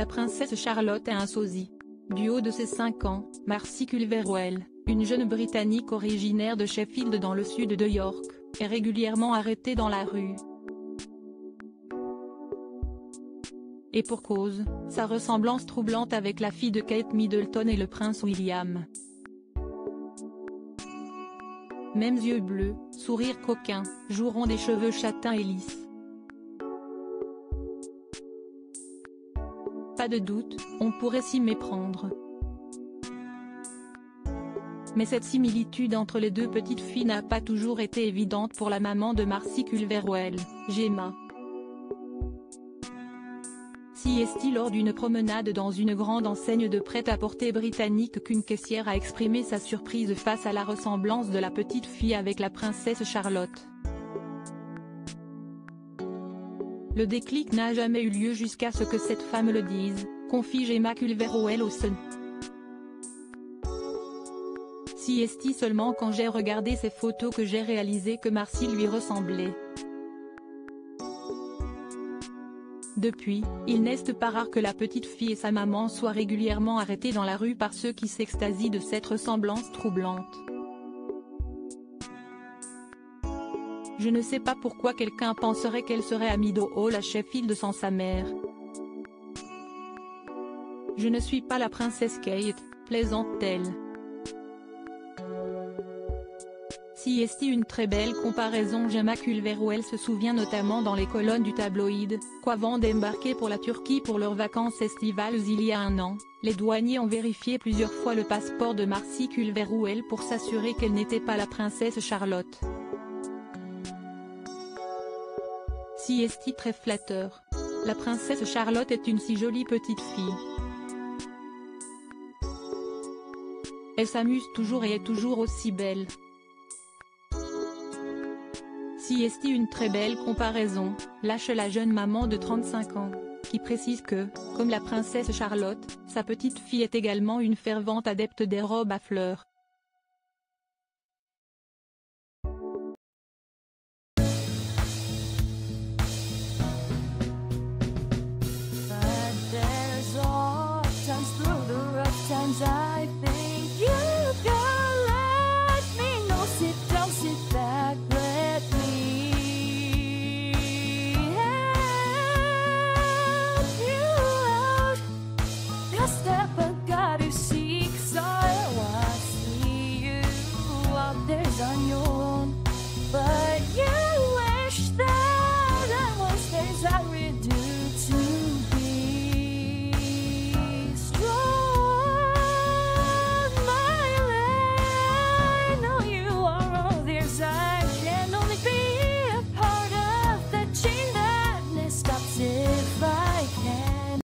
La princesse Charlotte a un sosie. Du haut de ses 5 ans, Marcy Culverwell, une jeune Britannique originaire de Sheffield dans le sud de York, est régulièrement arrêtée dans la rue. Et pour cause, sa ressemblance troublante avec la fille de Kate Middleton et le prince William. Mêmes yeux bleus, sourire coquin, joueront des cheveux châtains et lisses. Pas de doute, on pourrait s'y méprendre. Mais cette similitude entre les deux petites filles n'a pas toujours été évidente pour la maman de Marcy Culverwell, Gemma. Si est-il lors d'une promenade dans une grande enseigne de prêt-à-porter britannique qu'une caissière a exprimé sa surprise face à la ressemblance de la petite fille avec la princesse Charlotte? Le déclic n'a jamais eu lieu jusqu'à ce que cette femme le dise, confie Gemma Sun. Si est seulement quand j'ai regardé ces photos que j'ai réalisé que Marcy lui ressemblait. Depuis, il n'est pas rare que la petite fille et sa maman soient régulièrement arrêtées dans la rue par ceux qui s'extasient de cette ressemblance troublante. Je ne sais pas pourquoi quelqu'un penserait qu'elle serait à Meadow Hall à Sheffield sans sa mère. Je ne suis pas la princesse Kate, plaisante-t-elle? Si est une très belle comparaison Gemma Culverwell se souvient notamment dans les colonnes du tabloïd, qu'avant d'embarquer pour la Turquie pour leurs vacances estivales il y a un an, les douaniers ont vérifié plusieurs fois le passeport de Marcy Culverwell pour s'assurer qu'elle n'était pas la princesse Charlotte. Si est très flatteur. La princesse Charlotte est une si jolie petite fille. Elle s'amuse toujours et est toujours aussi belle. Si est une très belle comparaison, lâche la jeune maman de 35 ans, qui précise que, comme la princesse Charlotte, sa petite fille est également une fervente adepte des robes à fleurs. times through the rough times I